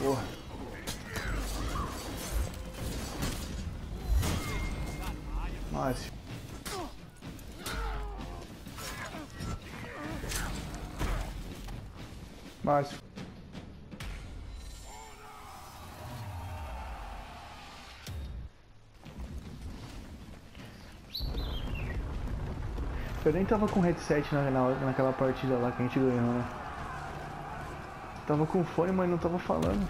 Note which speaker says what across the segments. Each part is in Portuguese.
Speaker 1: Porra. Márcio. Márcio. Eu nem tava com headset na, na, naquela partida lá que a gente ganhou, né? Tava com fone, mas não tava falando.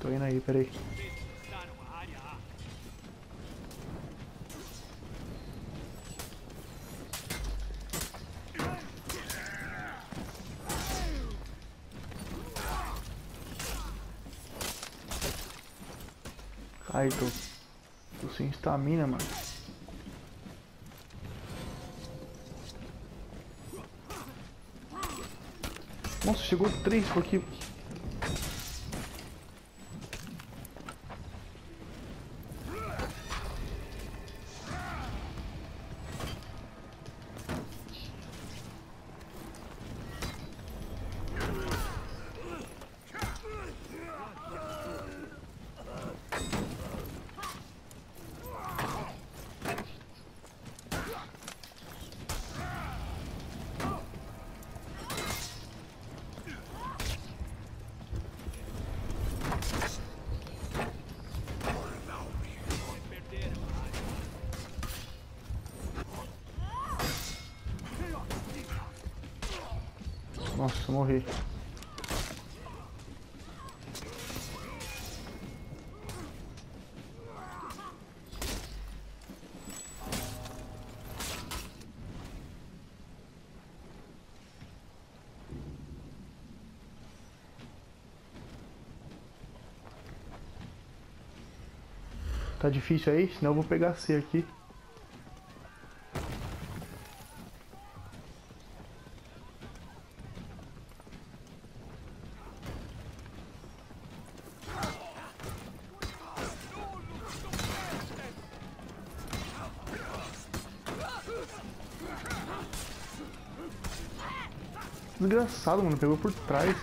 Speaker 1: Tô indo aí, peraí. Ai, tô, tô sem estamina, mano. Nossa, chegou três por aqui. Nossa, morri. Tá difícil aí? Senão eu vou pegar C aqui. Desgraçado, mano. Pegou por trás.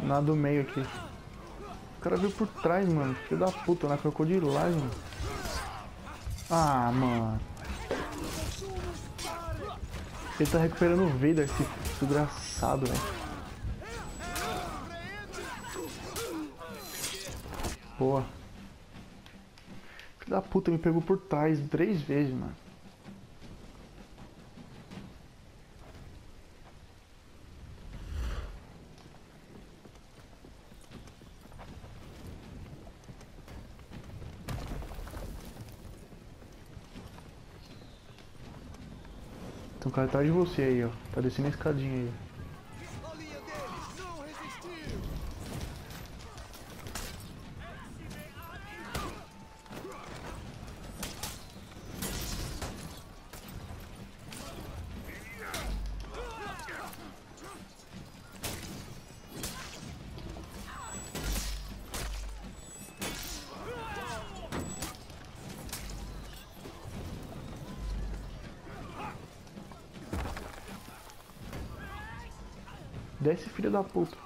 Speaker 1: Na do meio aqui. O cara veio por trás, mano. Filho da puta, na crocodilagem. Mano. Ah, mano. Ele tá recuperando o Vader, esse desgraçado, velho. Boa. Filho da puta, me pegou por trás três vezes, mano. Tem um cara atrás de você aí, ó. Tá descendo a escadinha aí. Desce, filho da puta.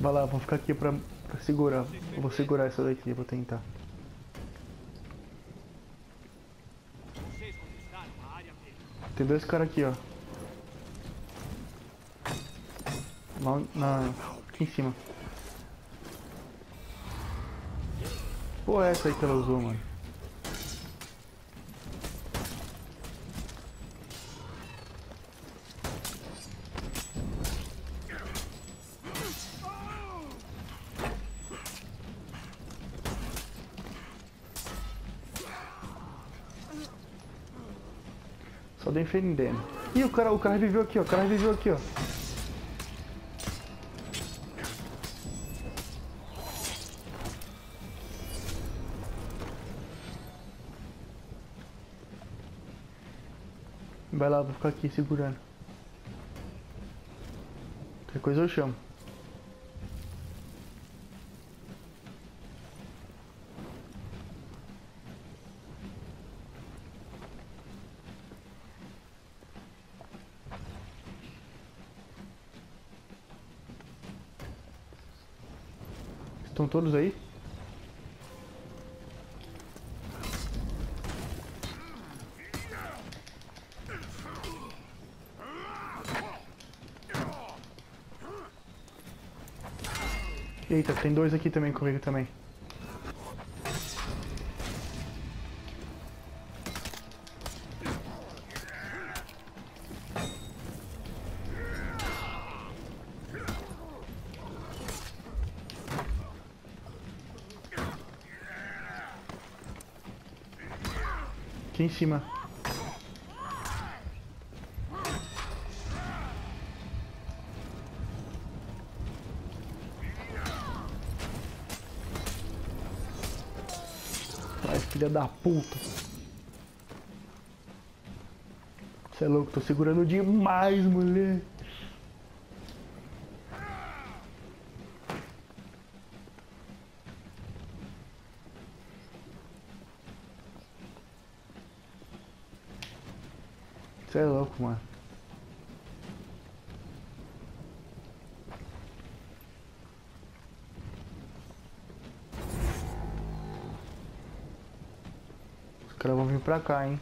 Speaker 1: Vai lá, vou ficar aqui pra, pra segurar. Vou segurar essa daqui, vou tentar. Tem dois caras aqui, ó. Lá na... Aqui em cima. Pô, é essa aí que ela usou, mano. Só defendendo. Ih, o cara, o cara reviveu aqui, ó. O cara reviveu aqui, ó. Vai lá, vou ficar aqui segurando. Qualquer coisa eu chamo. Estão todos aí? Eita, tem dois aqui também comigo também. Aqui em cima. Vai, filha da puta. Você é louco, tô segurando demais, mulher. Você é louco, mano. Os caras vão vir pra cá, hein.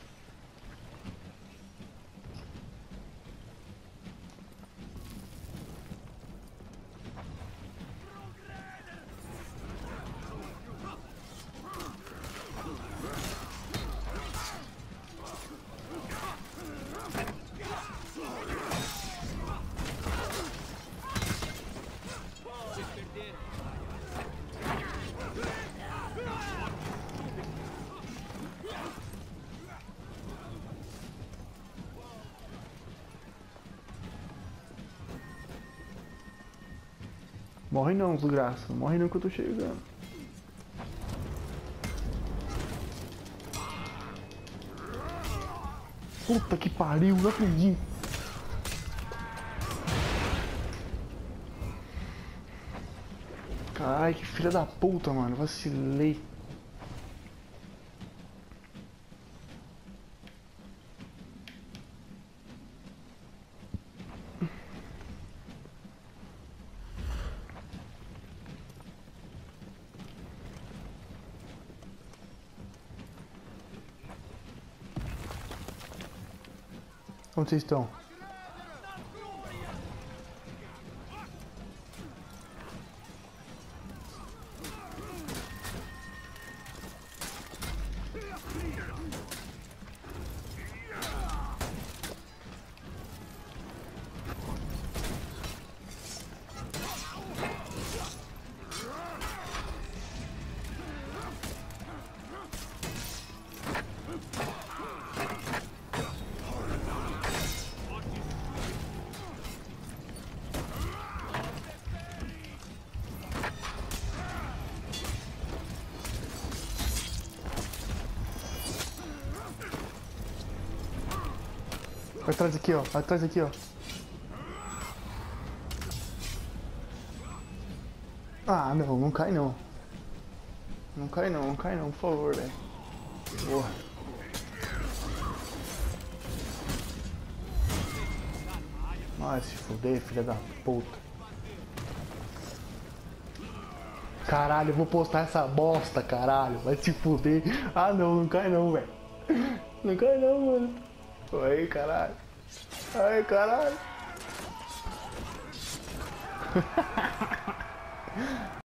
Speaker 1: Morre não, desgraça. Morre não que eu tô chegando. Puta que pariu, não acredito. Caralho, que filha da puta, mano. Vacilei. consistant. Atrás aqui, ó. Atrás aqui, ó. Ah, não, não cai não. Não cai não, não cai não, por favor, velho. Porra. Ai, se fuder, filha da puta. Caralho, eu vou postar essa bosta, caralho. Vai se fuder. Ah, não, não cai não, velho. Não cai não, mano. Aí, caralho. Aí, caralho.